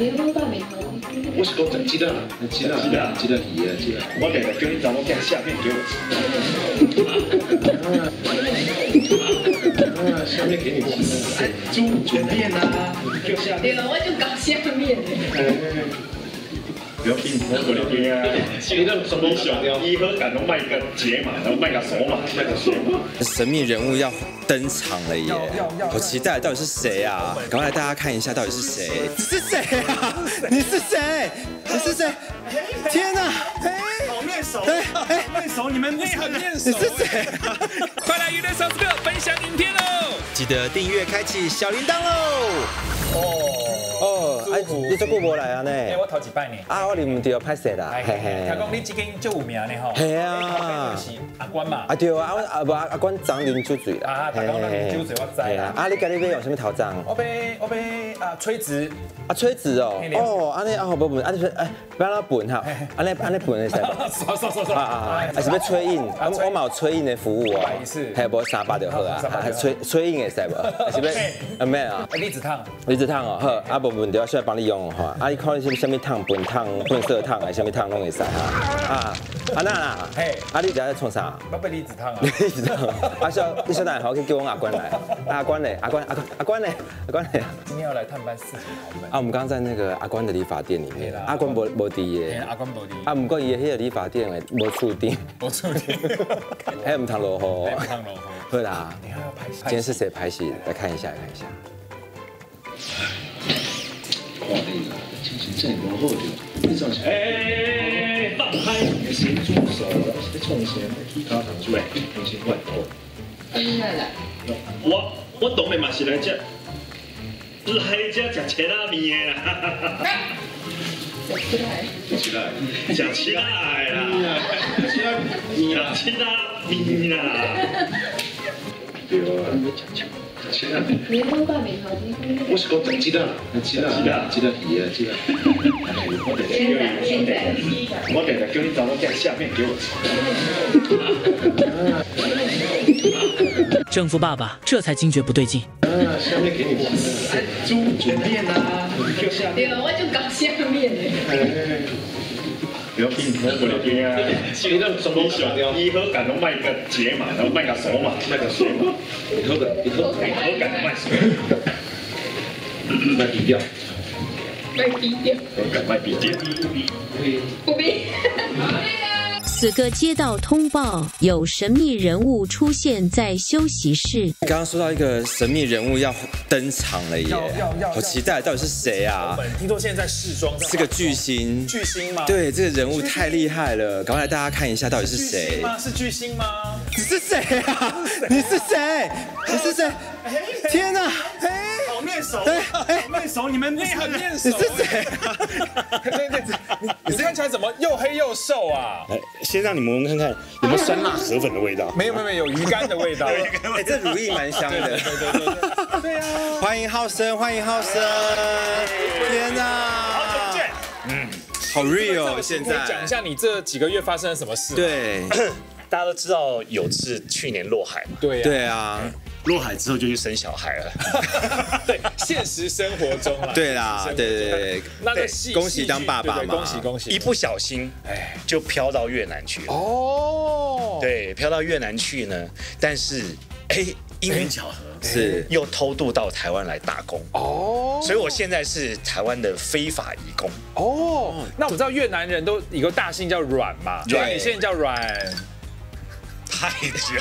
我是讲鸡蛋，鸡蛋，鸡蛋，鸡蛋皮啊，鸡蛋。我给他叫你找我干下面给我吃。啊，下面给你吃。哎，猪卷面啊，就下面。对了，我就搞下面。不要啊！什么想要？一盒感都卖个解码，然后卖个手码，卖个手码。神秘人物要登场了耶！好期待，到底是谁啊？赶快来大家看一下，到底是谁？是谁啊？你是谁？你是谁？天哪！好面熟，对，哎，面熟，你们你很面熟。你是谁？快来娱乐小时刻分享影片得订阅，开启小铃铛喽！哦。哦，哎，你做过无来啊？呢？哎，我头一摆呢。啊，我唔对拍摄啦。嘿嘿。听讲你这间就有名呢吼。系啊。阿关嘛。啊对啊，阿阿阿关长啉酒醉啦。啊，大家啉酒醉我知啊。啊，你今日要用什么头章？我被我被啊吹直。啊吹直哦。哦，安尼啊好不不，安尼哎，不要那笨哈。安尼安尼笨的噻。刷刷刷刷。啊是要吹印？我我冇吹印的服务哦。是。还有无三百就好啊。吹吹印的 是不？啊咩啊？离子烫。离子烫哦，好，啊不问题，我需要帮你。用哈，啊，你看你是什么烫、本烫、本色烫，还是什么烫拢会使哈？啊，阿娜啦，嘿，啊，你在创啥？我被离子烫啊！离子烫，阿小，你小蛋好，可以叫我阿关来。阿关嘞，阿关，阿关，阿关嘞，阿关嘞。今天要来探班四级豪门。啊，我们刚刚在那个阿关的理发店里面。阿关无无滴耶。阿关无滴。啊，不过伊迄个理发店诶，无触电。无触电。还有唔烫落雨。唔烫落雨。会啦。你还要拍戏？今天是谁拍戏？来看一下，看一下。哇，你精神真无好着，你做啥？哎，放开你的咸猪手，你创啥？你卡糖出来，重新换头。你来来。我我当然嘛是来吃，来吃吃切拉面的啦。吃起来。吃起来。吃起来啦。吃拉面啦。吃拉面啦。对啊，你吃吃。你好大名头先。我是讲鸡蛋，鸡蛋，鸡蛋，鸡蛋皮啊，鸡蛋。现在，现在。我等下叫你找我在下面给我。政府爸爸这才惊觉不对劲。啊，下面给你吃。猪卷面啊，就下面。了，我就搞下面。不要紧，我过来边啊！你那什么想要？一盒感都卖个解码，然后卖个锁码，卖个锁码。一盒感，一盒感，一盒感卖水。卖低调。卖低调。盒感卖低调。不必。此个接到通报，有神秘人物出现在休息室。刚刚说到一个神秘人物要登场了耶，好期待，到底是谁啊？听说现在试妆，是个巨星。巨星吗？对，这个人物太厉害了，赶快来大家看一下，到底是谁？是巨星吗？你是谁啊？你是谁？你是谁？天哪！好面熟，对，好面熟，你们内很面熟。你是谁？对对对，你你看起来怎么又黑又瘦啊？先让你们闻看看有没有酸辣河粉的味道。没有没有没有，有鱼干的味道。哎，这乳液蛮香的。对对对对啊！欢迎浩生，欢迎浩生。天哪！好久不见。嗯，好 real。现在讲一下你这几个月发生了什么事？对，大家都知道有志去年落海嘛。对对啊。落海之后就去生小孩了。对，现实生活中啊。对啦，对对对。那个恭喜当爸爸嘛，恭喜恭喜。一不小心，哎，就飘到越南去了。哦。对，飘到越南去呢，但是哎，因缘巧合是又偷渡到台湾来打工。哦。所以我现在是台湾的非法移工。哦。那我知道越南人都有个大姓叫阮嘛，对，你现在叫阮。太久，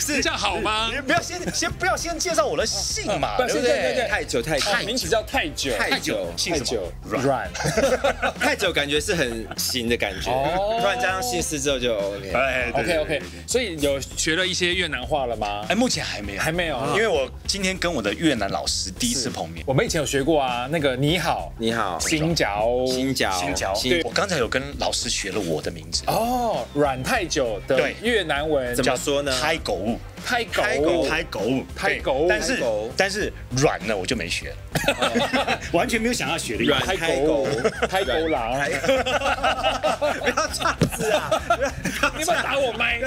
是 这样好吗？你不要先先不要先介绍我的姓嘛，对不对？太久太久，名字叫太久，太久，太久，软，太久感觉是很行的感觉，突然加上姓氏之后就 OK，哎，OK OK，所以有学了一些越南话了吗？哎，目前还没有，还没有，因为我今天跟我的越南老师第一次碰面。我们以前有学过啊，那个你好，你好，新脚，新脚，新脚，对，我刚才有跟老师学了我的名字。哦，软太久的越南文。怎么说呢？太狗物，胎狗，太狗，太狗，胎狗。但是但是软了，我就没学。了，完全没有想要学的。软胎狗，太狗。狼，不要这样子啊！你不要打我麦。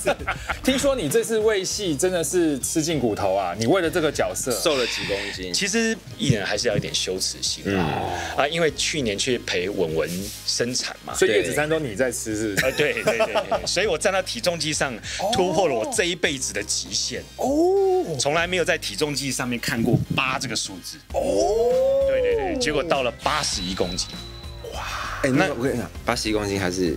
听说你这次为戏真的是吃尽骨头啊！你为了这个角色，瘦了几公斤，其实艺人还是要一点羞耻心啊，啊，因为去年去陪文文生产嘛，所以叶子餐都你在吃是不是？啊，对对对对，所以我站到体重机上突破了我这一辈子的极限。哦，从来没有在体重机上面看过八这个数字。哦，对对对，结果到了八十一公斤，哎，那我跟你讲，八十一公斤还是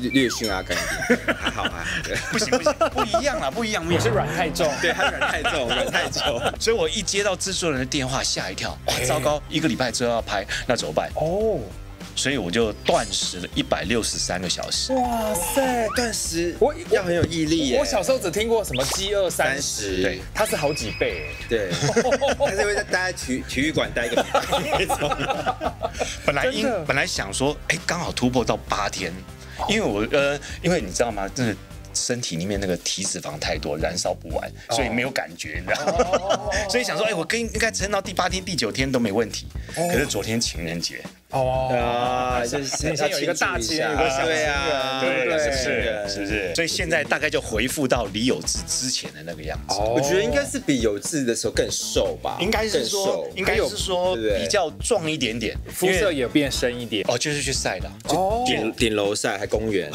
略略逊阿甘一点，还好还好，对不行不行，不一样啦，不一样，我是样。软太重，对，他软太重，软太重。所以我一接到制作人的电话，吓一跳，哇，糟糕，一个礼拜之后要拍，那怎么办？哦，所以我就断食了一百六十三个小时。哇塞，断食我要很有毅力耶。我小时候只听过什么饥饿三十，对，它是好几倍。对，还是会在待在体体育馆待一个礼拜。本来因本来想说，哎，刚好突破到八天，因为我呃，因为你知道吗？就是。身体里面那个体脂肪太多，燃烧不完，所以没有感觉，你知道吗？所以想说，哎，我跟应该撑到第八天、第九天都没问题。可是昨天情人节，哦，啊，就是你先有一个大气人有个小对啊，情人对是不是是？是不是？所以现在大概就回复到李有志之前的那个样子。我觉得应该是比有志的时候更瘦吧，应该是说瘦，应该是说比较壮一点点，肤色也变深一点。哦，就是去晒的。哦，顶顶楼晒还公园，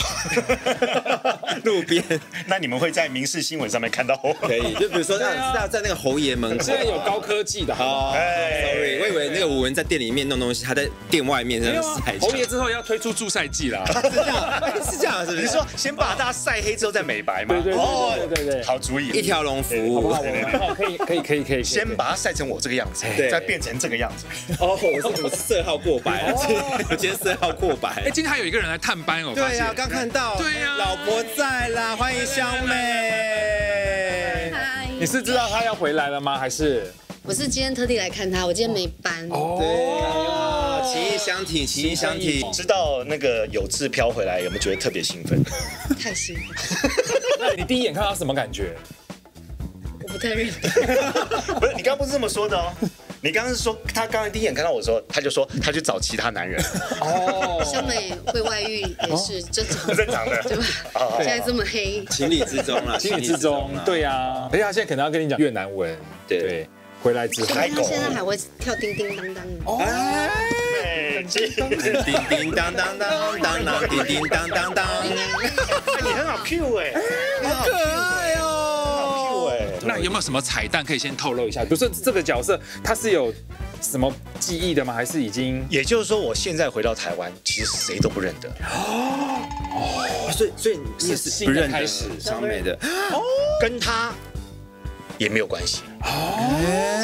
路边那你们会在民事新闻上面看到我。可以，就比如说那在在那个侯爷门口现。在有高科技的？哦，sorry，我以为那个吴文在店里面弄东西，他在店外面在晒。侯爷之后要推出助晒剂啦。是这样，哎是这样，是不是？你说先把大家晒黑之后再美白嘛？对对对哦对对好主意。一条龙服务好可以可以可以可以，先把它晒成我这个样子，再变成这个样子。哦，我是我是色号过白了，我今天色号过白哎，。今天还有一个人来探班，我发现。对呀，刚看到，对呀老婆在啦，欢迎香妹。嗨，你是知道他要回来了吗？还是我是今天特地来看他，我今天没班。对呀，情谊相挺，情谊相挺。知道那个有志飘回来，有没有觉得特别兴奋？太兴奋，那你第一眼看到什么感觉？我不太认得。不是，你刚刚不是这么说的哦。你刚刚是说他刚才第一眼看到我的时候，他就说他去找其他男人，哦，香美会外遇也是正常，正常的。对吧？现在这么黑，情理之中了，情理之中，对呀。而且他现在可能要跟你讲越南文，对对，回来之后。他现在还会跳叮叮当当。哦，叮叮当当当当当，叮叮当当当，你很好 Q 哎，好可爱哦。Q 哎。那有没有什么彩蛋可以先透露一下？比如说这个角色，他是有什么记忆的吗？还是已经？也就是说，我现在回到台湾，其实谁都不认得。哦所以所以你也是新不认得的开始香美的，跟他也没有关系。哦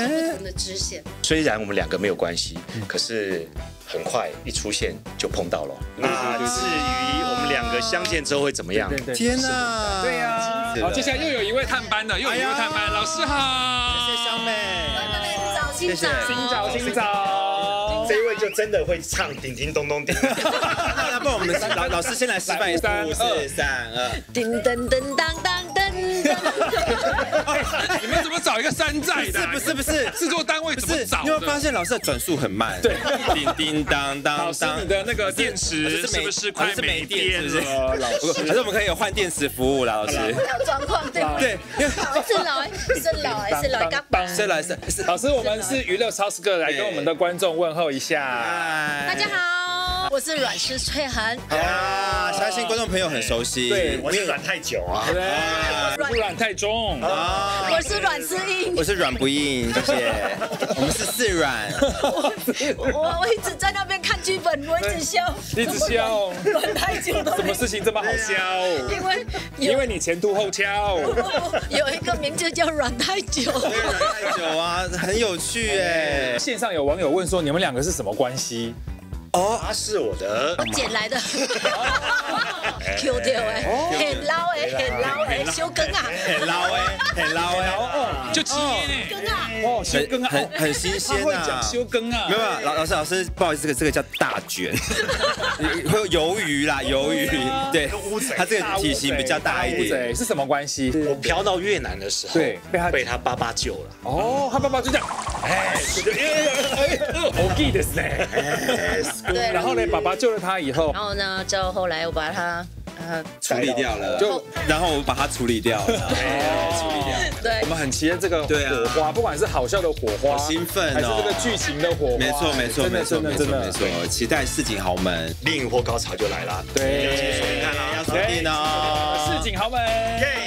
不同的支线。虽然我们两个没有关系，可是很快一出现就碰到了。那至于我们两个相见之后会怎么样？天哪！对呀。好，接下来又有一位探班的，又有一位探班，老师好。谢谢香妹，早新早，新早新早。这一位就真的会唱叮叮咚咚叮。那那不我们老老师先来示范一下，五四三二，叮噔噔当当。你们怎么找一个山寨的？是不是不是？制作单位，怎么找你有没有发？现老师的转速很慢？对，叮叮当当当你。的那个电电池池是不是快是没没电电是不是了？老师还是我们可以有换电池服务啦，老师。有状况对吗？对，是老是老还是老一个？所以老师是老师，我们是娱乐超市哥来跟我们的观众问候一下。大大家好，我是阮诗翠涵。啊，相信观众朋友很熟悉。对我是软太久啊。对，不软太重。啊，我是阮思硬我，是软不硬，谢谢。我们是四软，我我一直在那边看剧本，我一直笑，一直笑阮太久都什么事情这么好笑？因为因为你前凸后翘。有一个名字叫阮太久，软太久啊，很有趣哎。线上有网友问说，你们两个是什么关系？哦，它是我的我捡来的，Q 掉哎，很捞哎，很捞哎，修根啊，很捞哎，很捞哎，哦，就七耶呢，根啊，哦，修更啊，很很新他鲜啊。修更啊，没有，没有老老师老师，不好意思，这个这个叫大卷，会有鱿鱼啦，鱿鱼，对，它这个体型比较大一点。对，是什么关系？我飘到越南的时候，对被他被他爸爸救了。哦，他爸爸就这样，哎，我记得是呢。对，然后呢，爸爸救了他以后然，后呢，就后来我把他呃，处理掉了，就然后我把它处理掉了，对，处理掉。对。我，们很期待这个火花，不管是好笑的火花，好兴奋哦。还是这个剧情的火花，没错，没错，没错，没错，没错，期待市井豪门，另一波高潮就来了。对，要收听哦。市井豪门。